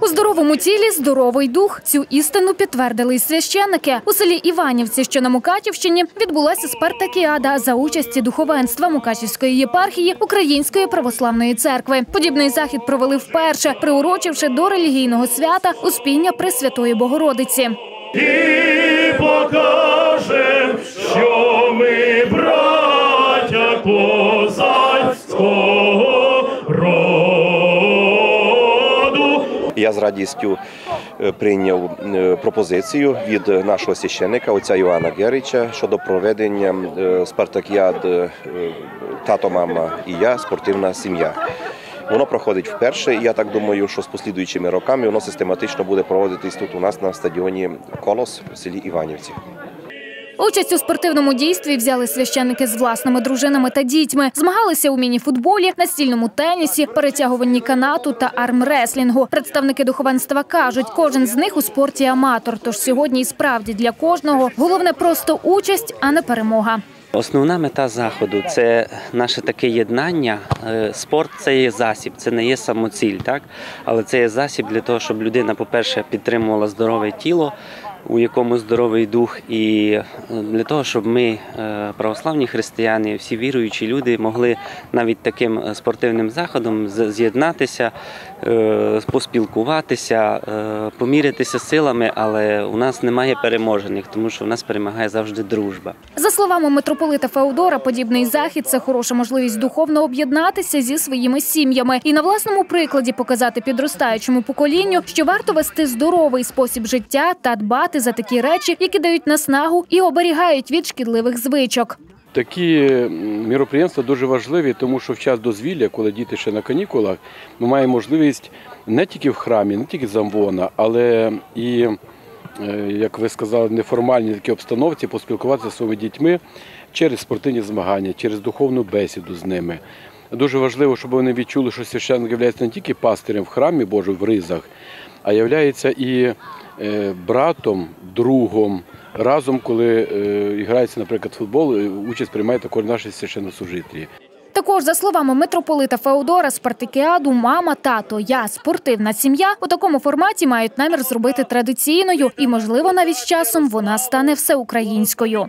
У здоровому тілі здоровий дух. Цю істину підтвердили й священники. У селі Іванівці, що на Мукачівщині, відбулася спартакіада за участі духовенства Мукачівської єпархії Української православної церкви. Подібний захід провели вперше, приурочивши до релігійного свята Успіння Пресвятої Богородиці. Я з радістю е, прийняв е, пропозицію від нашого священника, отця Івана Герича, щодо проведення е, спартакіад тато, мама і я, спортивна сім'я. Воно проходить вперше, і я так думаю, що з послідуючими роками воно систематично буде проводитись тут у нас на стадіоні Колос в селі Іванівці. Участь у спортивному дійстві взяли священники з власними дружинами та дітьми. Змагалися у міні-футболі, настільному тенісі, перетягуванні канату та армреслінгу. Представники духовенства кажуть, кожен з них у спорті аматор. Тож сьогодні і справді для кожного головне просто участь, а не перемога. Основна мета заходу це наше таке єднання. Е, Спорт це є засіб, це не є самоціль, так але це є засіб для того, щоб людина, по-перше, підтримувала здорове тіло, у якому здоровий дух, і е, для того, щоб ми, е, православні християни, всі віруючі люди, могли навіть таким е, спортивним заходом з'єднатися, поспілкуватися, е, помірятися силами, але у нас немає переможених, тому що у нас перемагає завжди дружба. За словами митрополита Феодора, подібний захід це хороша можливість духовно об'єднатися зі своїми сім'ями і на власному прикладі показати підростаючому поколінню, що варто вести здоровий спосіб життя та дбати за такі речі, які дають наснагу і оберігають від шкідливих звичок. Такі міроприємства дуже важливі, тому що в час дозвілля, коли діти ще на канікулах, ми маємо можливість не тільки в храмі, не тільки з амвона, але і, е, як ви сказали, в неформальній такій обстановці поспілкуватися зі своїми дітьми через спортивні змагання, через духовну бесіду з ними. Дуже важливо, щоб вони відчули, що священник є не тільки пастирем в храмі Божому в ризах, а являється і братом, другом. Разом, коли е, грається, наприклад, футбол, е, участь приймає також наші священнослужителі. Також, за словами митрополита Феодора, спартакіаду мама, тато, я, спортивна сім'я у такому форматі мають намір зробити традиційною, і можливо навіть з часом вона стане всеукраїнською.